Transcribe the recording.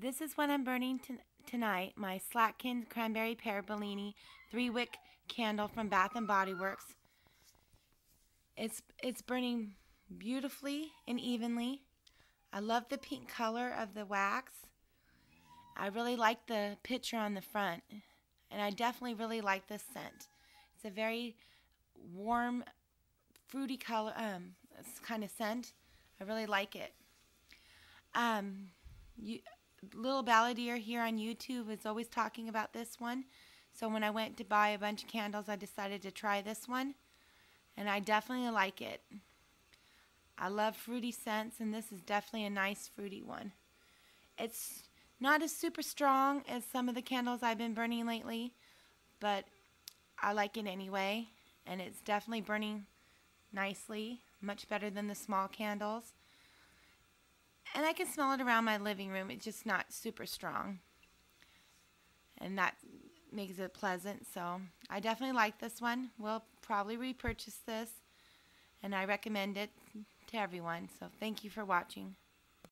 This is what I'm burning tonight, my Slatkin Cranberry Pear Bellini 3-wick candle from Bath & Body Works. It's, it's burning beautifully and evenly. I love the pink color of the wax. I really like the picture on the front. And I definitely really like this scent. It's a very warm, fruity color, um, kind of scent. I really like it. Um, you, Little Balladeer here on YouTube is always talking about this one. So when I went to buy a bunch of candles, I decided to try this one. And I definitely like it. I love fruity scents, and this is definitely a nice fruity one. It's not as super strong as some of the candles I've been burning lately, but I like it anyway. And it's definitely burning nicely, much better than the small candles. And I can smell it around my living room. It's just not super strong. And that makes it pleasant. So I definitely like this one. We'll probably repurchase this. And I recommend it to everyone. So thank you for watching.